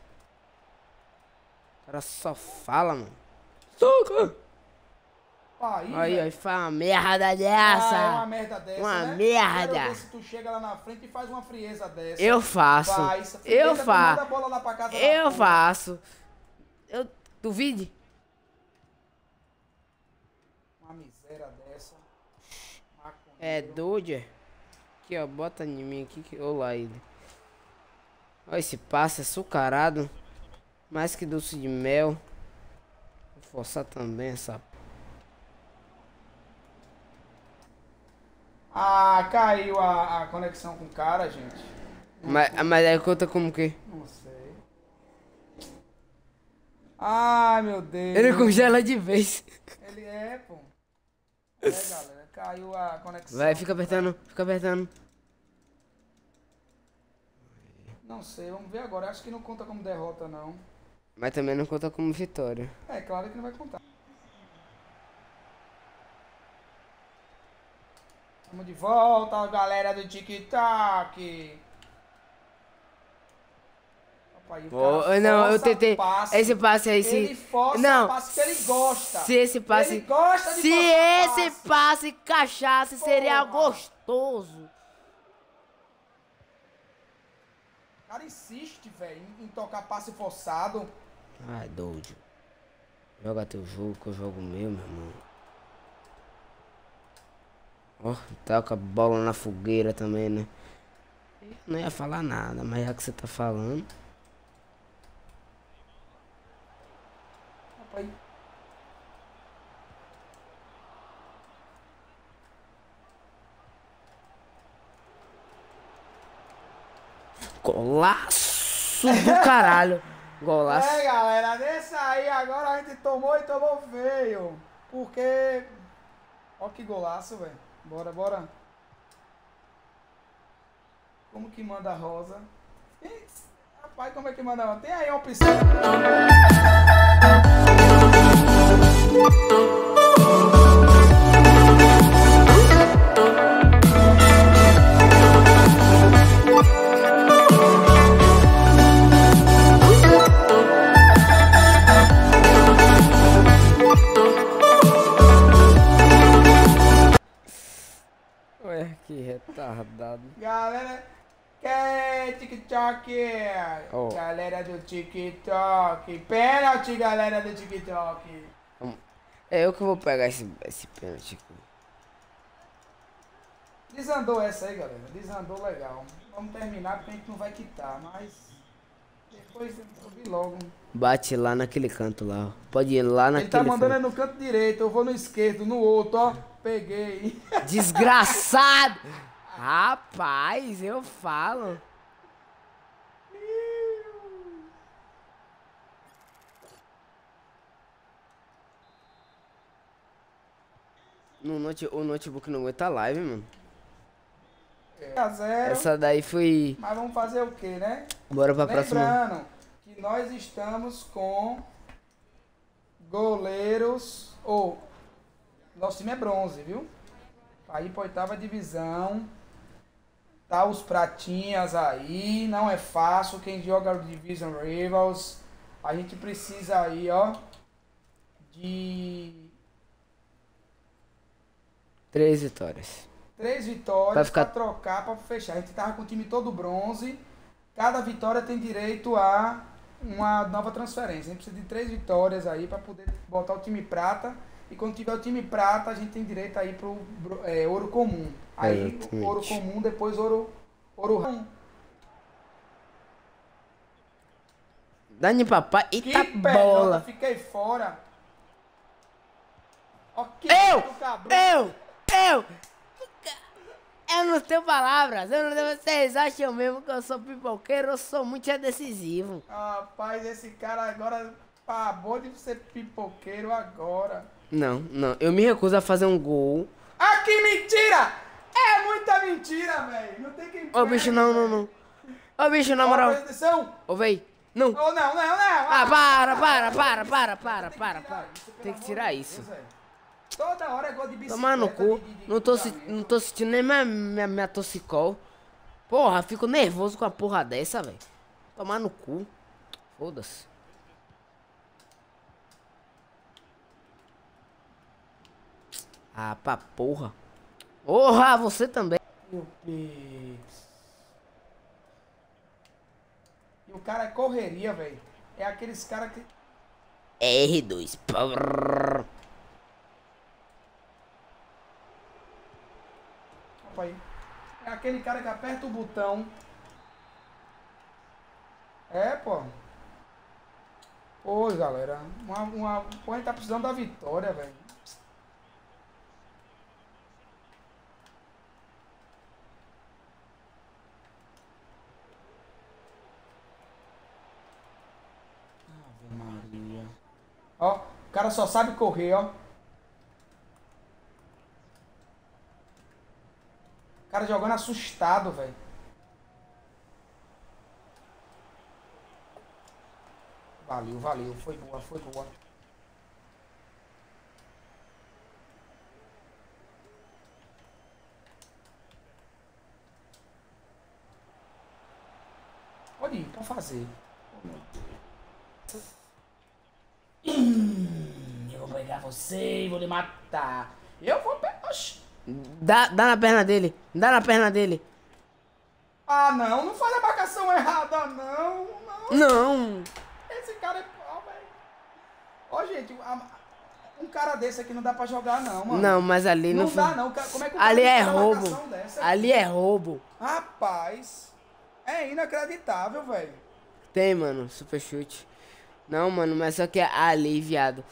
S2: O cara só fala, mano. Soca!
S1: Aí,
S2: Aí, aí, faz uma merda
S1: Ah, é
S2: dessa.
S1: uma merda dessa,
S2: Uma
S1: né?
S2: merda.
S1: Quero ver se tu chega lá na frente e faz uma frieza dessa.
S2: Eu faço.
S1: Faz.
S2: Eu faço. Eu faço. Eu duvide.
S1: Uma miséria dessa.
S2: É doido. é? Aqui, ó, bota em mim aqui que eu lá ele. Ó, esse passe é açucarado. Mais que doce de mel. Vou forçar também essa.
S1: Ah, caiu a, a conexão com o cara, gente.
S2: Mas, mas aí conta como que?
S1: Não sei. Ai, meu Deus.
S2: Ele congela de vez.
S1: Ele é, pô. É, galera. Caiu a conexão.
S2: Vai, fica apertando, fica apertando.
S1: Não sei, vamos ver agora. Acho que não conta como derrota, não.
S2: Mas também não conta como vitória.
S1: É, claro que não vai contar. Vamos de volta, galera do TikTok. Aí o
S2: Pô,
S1: cara
S2: não, eu tentei.
S1: passe.
S2: Esse passe aí, se.
S1: Ele força
S2: não,
S1: passe que ele gosta.
S2: Se esse passe.
S1: Ele gosta de
S2: se esse
S1: passe.
S2: passe encaixasse, seria gostoso.
S1: O cara insiste, velho, em, tocar passe forçado.
S2: Ai, doido. Joga teu jogo, que eu jogo meu, meu irmão. Ó, toca a bola na fogueira também, né? Eu não ia falar nada, mas já que você tá falando.
S1: Aí.
S2: Golaço do caralho. Golaço.
S1: É, galera, desse aí agora a gente tomou e tomou feio. Porque. Ó que golaço, velho. Bora, bora. Como que manda a rosa? Rapaz, como é que manda a rosa? Tem aí a opção.
S2: Ué, que retardado.
S1: Galera, que é TikTok?
S2: Oh.
S1: Galera do TikTok. Pênalti, galera do TikTok.
S2: É eu que vou pegar esse, esse pênalti aqui.
S1: Desandou essa aí, galera. Desandou legal. Vamos terminar porque a gente não vai quitar, mas depois eu vi logo.
S2: Bate lá naquele canto lá, ó. Pode ir lá
S1: Ele
S2: naquele
S1: tá mandando é
S2: canto.
S1: no canto direito, eu vou no esquerdo, no outro, ó. Peguei.
S2: Desgraçado! Rapaz, eu falo. No note, o notebook não aguenta live, mano.
S1: É.
S2: Essa daí foi.
S1: Mas vamos fazer o que, né?
S2: Bora pra próxima.
S1: Lembrando que nós estamos com goleiros. Ou. nosso time é bronze, viu? Aí pra oitava divisão. Tá os pratinhas aí. Não é fácil. Quem joga Division Rivals. A gente precisa aí, ó. De
S2: Três vitórias.
S1: três vitórias
S2: Vai ficar-
S1: pra trocar, pra fechar. A gente tava com o time todo bronze. Cada vitória tem direito a uma nova transferência. A gente precisa de três vitórias aí pra poder botar o time prata. E quando tiver o time prata, a gente tem direito aí pro é, ouro comum. Aí
S2: Exatamente.
S1: ouro comum, depois ouro ouro.
S2: Dani papai.
S1: Que
S2: Eita
S1: pelota,
S2: bola.
S1: fiquei fora. Ó, que
S2: Eu! Eu! Eu! Eu não tenho palavras. Eu não tenho... Vocês acham mesmo que eu sou pipoqueiro? Eu sou muito decisivo.
S1: Rapaz, esse cara agora acabou de ser pipoqueiro agora.
S2: Não, não. Eu me recuso a fazer um gol.
S1: Ah, que mentira! É muita mentira, velho. Não tem quem
S2: Ô, bicho, não, não, não. Ô, bicho, na moral. Ô, véi. Não.
S1: Oh, não, não, não.
S2: Ah, para, para, para, para, para, para, para. Tem que tirar isso.
S1: Toda hora é gol de bicicleta.
S2: Tomar no cu.
S1: de- de-
S2: Não tô, se- não tô sentindo nem minha, minha, minha toxicol. Porra, fico nervoso com a porra dessa, velho. Tomar no cu. Foda-se. Ah, pra porra. Porra, você também.
S1: Meu Deus. E o cara é correria, velho. É aqueles caras que.
S2: R2. Prrr.
S1: É aquele cara que aperta o botão. É, pô. Pô, galera. Uma, uma... Pô, a gente tá precisando da vitória, velho. Ave Maria. Ó, o cara só sabe correr, ó. Cara jogando assustado, velho. Valeu, valeu. Foi boa, foi boa. Pode ir, pode fazer. Hum, eu vou pegar você e vou lhe matar. Eu vou.
S2: Dá, dá na perna dele. Dá na perna dele.
S1: Ah, não, não faz a marcação errada, não. Não.
S2: Não.
S1: Esse cara é pau, velho. Ó, gente, a- um cara desse aqui não dá pra jogar, não, mano.
S2: Não, mas ali
S1: não,
S2: não,
S1: dá,
S2: foi-
S1: não. Ca- Como é que
S2: Ali é roubo. Ali é roubo.
S1: Rapaz, é inacreditável, velho.
S2: Tem, mano, super chute. Não, mano, mas só que é ali, viado.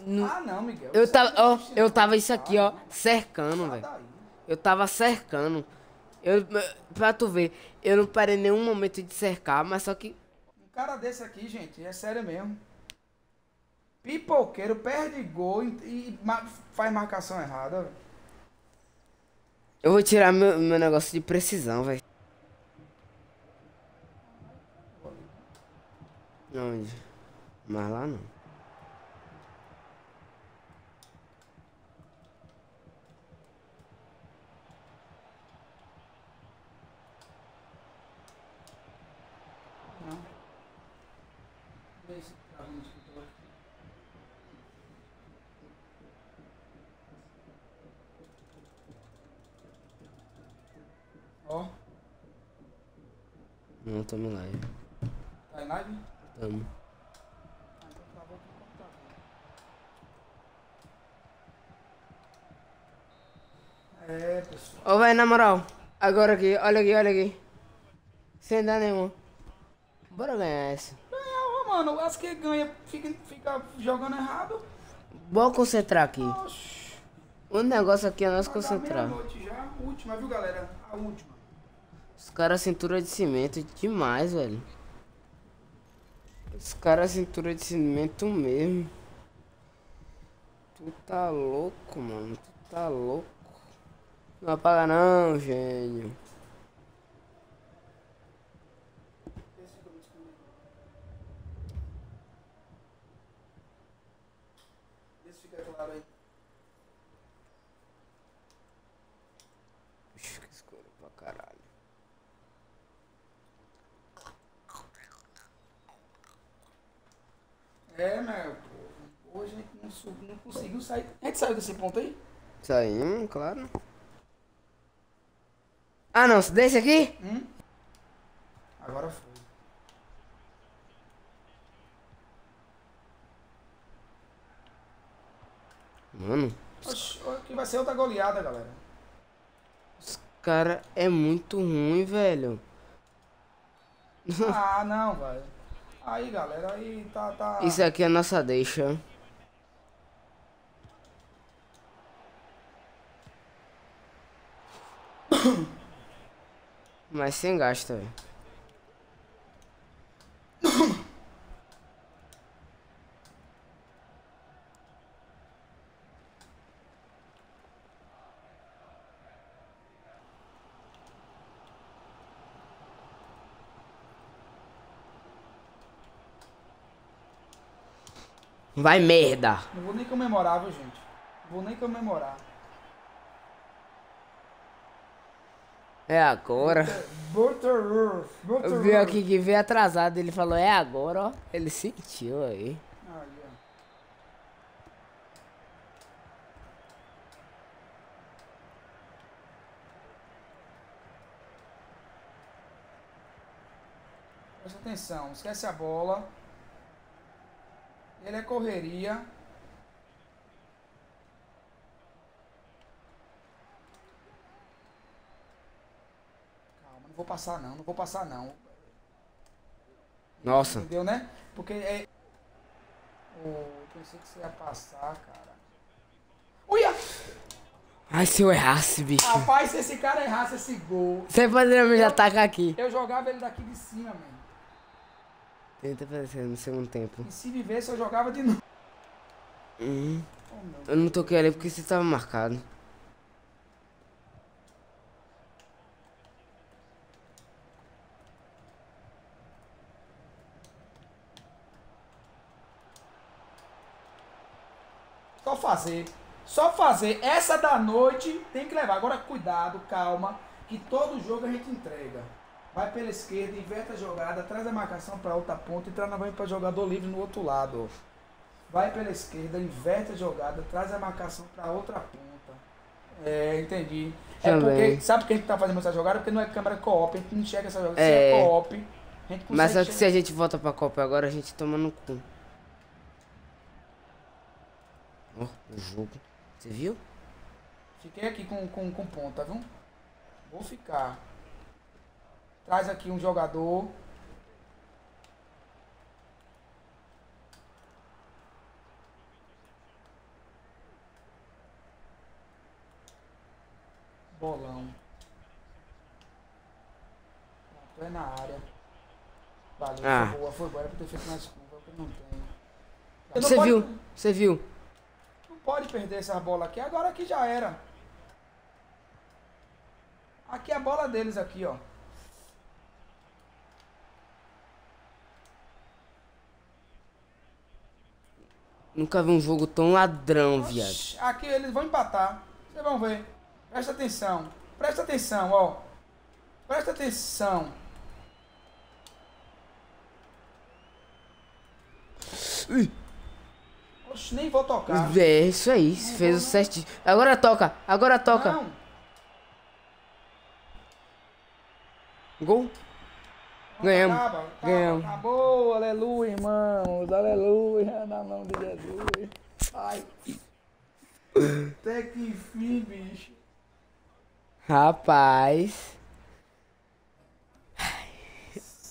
S2: Não-
S1: Ah, não, Miguel.
S2: eu tava, ó, eu tava isso aqui, ó,
S1: Ah,
S2: cercando, velho. Eu tava cercando. Eu, pra tu ver, eu não parei nenhum momento de cercar, mas só que.
S1: Um cara desse aqui, gente, é sério mesmo. Pipoqueiro, perde gol e, faz marcação errada, velho.
S2: Eu vou tirar meu, meu negócio de precisão, velho. Onde? Mas lá. Não.
S1: Vê se trava no escritório. Ó,
S2: Não, tamo lá.
S1: tá em live?
S2: Tamo.
S1: Ah, então travou aqui no computador. É, pessoal.
S2: Ô, velho, na moral. Agora aqui, olha aqui, olha aqui. Sem dar nenhum. Bora ganhar essa.
S1: Ganhava, mano. As que ganha fica, fica jogando errado.
S2: Bora concentrar aqui.
S1: Oxi.
S2: O negócio aqui é nós
S1: Vai
S2: concentrar.
S1: meia-noite já. Última, viu, galera? A última.
S2: Os caras cintura de cimento demais, velho. Os caras cintura de cimento mesmo. Tu tá louco, mano. Tu tá louco. Não apaga não, gênio.
S1: fica claro aí.
S2: Ixi, que escuro pra caralho.
S1: É, meu povo. Hoje a gente não, subiu, não conseguiu sair. A gente saiu desse ponto aí?
S2: Saímos, claro. Ah, não, desse aqui?
S1: Hum? Agora foi.
S2: Mano,
S1: Oxi, aqui vai ser outra goleada, galera.
S2: os cara é muito ruim, velho.
S1: Ah, não, velho. Aí, galera, aí tá, tá.
S2: Isso aqui é a nossa deixa. Mas sem gasto, velho. Vai merda.
S1: Não vou nem comemorar, viu, gente? Não vou nem comemorar.
S2: É agora.
S1: Butterworth.
S2: Eu vi aqui que veio atrasado. Ele falou, é agora, ó. Ele sentiu aí.
S1: Aí, ó. Presta atenção, esquece a bola. Ele é correria. Calma, não vou passar não, não vou passar não.
S2: Nossa.
S1: Entendeu, né? Porque é. Oh, pensei que você ia passar, cara. Uia!
S2: Ai, se eu errasse, bicho.
S1: Rapaz, se esse cara errasse esse gol,
S2: Você poderia já atacar aqui.
S1: eu jogava ele daqui de cima, mano.
S2: Tenta fazer no segundo tempo.
S1: E se vivesse, eu jogava de novo.
S2: Hum,
S1: Oh,
S2: eu não toquei ali porque você tava marcado.
S1: Só fazer. Só fazer. Essa da noite tem que levar. Agora, cuidado, calma. Que todo jogo a gente entrega. Vai pela esquerda, inverte a jogada, traz a marcação para outra ponta e traz para jogador livre no outro lado. Vai pela esquerda, inverte a jogada, traz a marcação para outra ponta. É, entendi. É
S2: Também.
S1: porque, sabe por que a gente tá fazendo essa jogada? Porque não é câmera co-op, a gente não enxerga essa jogada. Se
S2: É.
S1: é co-op, a gente consegue
S2: Mas só que se a gente volta pra Copa agora, a gente toma no cu. Ó, o jogo. Você viu?
S1: Fiquei aqui com, com, com ponta, viu? Vou ficar. Traz aqui um jogador. Bolão. Pronto, é na área. Valeu,
S2: Ah.
S1: foi boa, foi boa. Era pra ter feito mais curva, porque não não
S2: Você
S1: pode-
S2: viu? Você viu?
S1: não pode perder essa bola aqui. Agora aqui já era. Aqui é a bola deles aqui, ó.
S2: Nunca vi um jogo tão ladrão, viado.
S1: Aqui eles vão empatar. Vocês vão ver. Presta atenção. Presta atenção, ó. Presta atenção. Oxe, nem vou tocar.
S2: É isso aí, fez o certinho. Agora toca, agora toca.
S1: Não.
S2: Gol. Ganhamos.
S1: Acaba,
S2: Ganhamos.
S1: Acabou, aleluia, irmãos. Aleluia, na mão de Jesus. Ai. Até que enfim, bicho.
S2: Rapaz.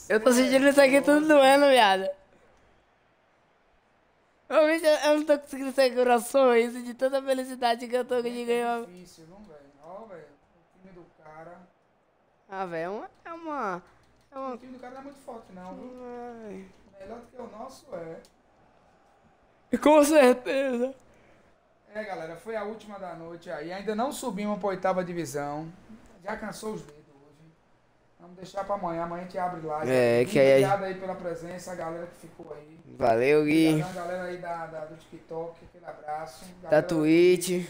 S2: Eu tô sentindo isso aqui tudo doendo, viado. Bicho, eu não tô conseguindo segurar o sorriso de tanta felicidade que eu tô de ganhar.
S1: Difícil, não, velho? Ó, velho. O time do cara.
S2: Ah, velho, é uma. É uma. É
S1: O
S2: uma.
S1: time do cara não é muito forte, não. viu?
S2: Ai.
S1: Melhor do que o nosso é.
S2: Com certeza.
S1: É, galera, foi a última da noite aí. Ainda não subimos pra oitava divisão. Já cansou os dedos hoje. Vamos deixar pra amanhã, amanhã a gente abre live.
S2: É, que aí-
S1: Obrigado aí pela presença, a galera que ficou aí.
S2: Valeu, Gui.
S1: Obrigado a galera aí da, da- do TikTok, aquele abraço.
S2: Da
S1: Galera-
S2: Twitch.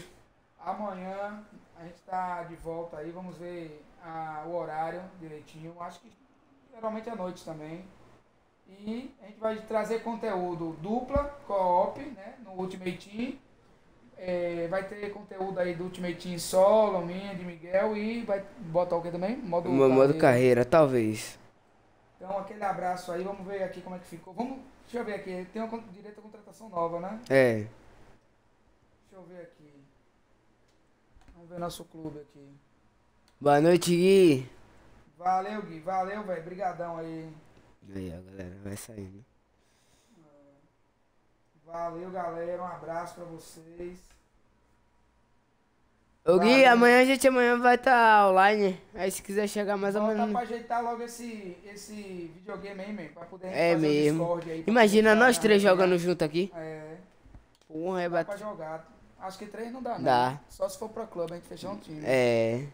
S1: Amanhã a gente tá de volta aí, vamos ver ah, o horário direitinho. Acho que geralmente à noite também. E a gente vai trazer conteúdo dupla, co-op, né? No Ultimate Team. É, vai ter conteúdo aí do Ultimate Team solo, minha, de Miguel e vai botar o que também? Modo
S2: Meu modo carreira, talvez.
S1: Então aquele abraço aí, vamos ver aqui como é que ficou. Vamos, deixa eu ver aqui, tem uma direito a contratação nova, né?
S2: É.
S1: Deixa eu ver aqui. Vamos ver nosso clube aqui.
S2: Boa noite, Gui.
S1: Valeu, Gui. Valeu, velho. Brigadão aí.
S2: Aí, ó, galera, vai saindo.
S1: Valeu, galera. Um abraço pra vocês.
S2: Ô, Gui,
S1: Valeu.
S2: amanhã a gente amanhã vai estar online. Aí se quiser chegar mais
S1: Volta
S2: menos.
S1: pra ajeitar logo esse, esse videogame aí, man. Pra poder
S2: É mesmo.
S1: Discord aí,
S2: Imagina nós três
S1: na-
S2: jogando junto aqui.
S1: É,
S2: Porra, é
S1: dá pra
S2: bat...
S1: jogar. Acho que três não dá, não.
S2: Dá.
S1: Só se for pro clube, a gente fechar um time.
S2: É.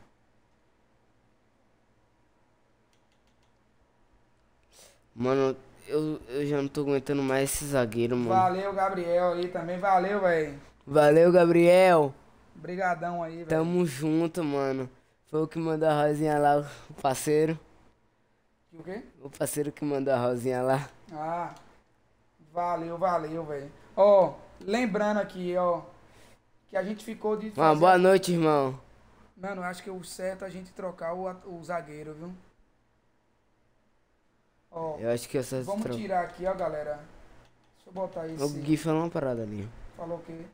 S2: Mano, eu, eu já não tô aguentando mais esse zagueiro, mano.
S1: Valeu, Gabriel aí também. Valeu, velho.
S2: Valeu, Gabriel.
S1: Brigadão aí, velho.
S2: Tamo junto, mano. Foi o que mandou a Rosinha lá, o parceiro.
S1: O quê?
S2: O parceiro que mandou a Rosinha lá.
S1: Ah, valeu, valeu, velho. Ó, lembrando aqui, ó, que a gente ficou de
S2: Uma boa noite, irmão.
S1: Mano, acho que o certo é a gente trocar o, o zagueiro, viu? Ó,
S2: Eu acho que só
S1: vamos
S2: tro-
S1: tirar aqui, ó, galera. Deixa eu botar
S2: O
S1: esse.
S2: Gui falou uma parada ali.
S1: Falou o quê?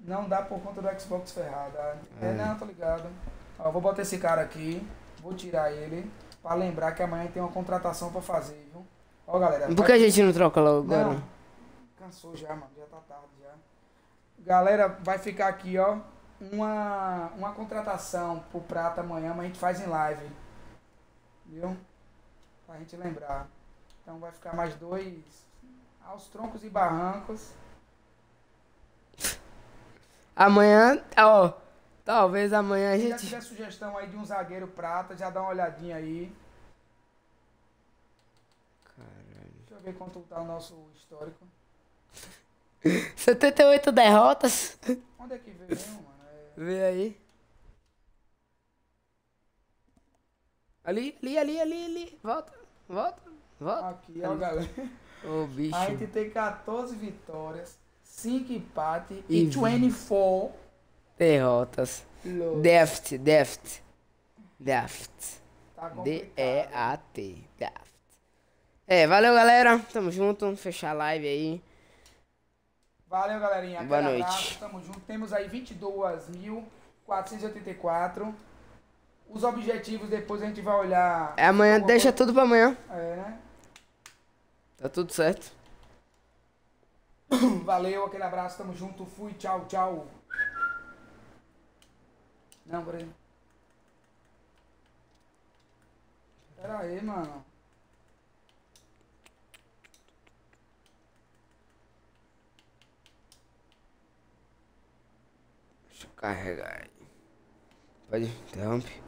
S1: Não dá por conta do Xbox ferrado. ah. É,
S2: É.
S1: não, tô ligado. Ó, vou botar esse cara aqui. Vou tirar ele. Pra lembrar que amanhã tem uma contratação pra fazer, viu? Ó, galera.
S2: Por
S1: vai-
S2: que a gente não troca logo agora?
S1: Não, cansou já, mano. Já tá tarde já. Galera, vai ficar aqui, ó. Uma, uma contratação pro Prata amanhã, mas a gente faz em live. Viu? Pra gente lembrar. Então vai ficar mais dois. Aos troncos e barrancos.
S2: Amanhã, ó. Talvez amanhã a
S1: Se já
S2: gente.
S1: tiver sugestão aí de um zagueiro prata, já dá uma olhadinha aí. Deixa eu ver quanto tá o nosso histórico.
S2: 78 derrotas.
S1: Onde é que veio mano? É...
S2: Vê aí. Ali, ali, ali, ali, ali. Volta, volta, volta.
S1: Aqui, ó, galera.
S2: Ô, bicho.
S1: A gente tem 14 vitórias, 5 empates
S2: E
S1: e 24
S2: Derrotas. Deft, deft. Deft.
S1: Tá.
S2: D-E-A-T. Deft. É, valeu, galera. Tamo junto. Vamos fechar a live aí.
S1: Valeu, galerinha.
S2: Boa
S1: Aquele
S2: noite.
S1: Abraço, tamo junto. Temos aí 22.484. Os objetivos depois a gente vai olhar.
S2: É, amanhã,
S1: Alguma
S2: deixa
S1: coisa-
S2: tudo pra amanhã.
S1: É, né?
S2: Tá tudo certo.
S1: Valeu, aquele abraço, tamo junto. Fui, tchau, tchau. Não, peraí. Pera aí, mano.
S2: Deixa eu carregar aí. Pode, interrompe.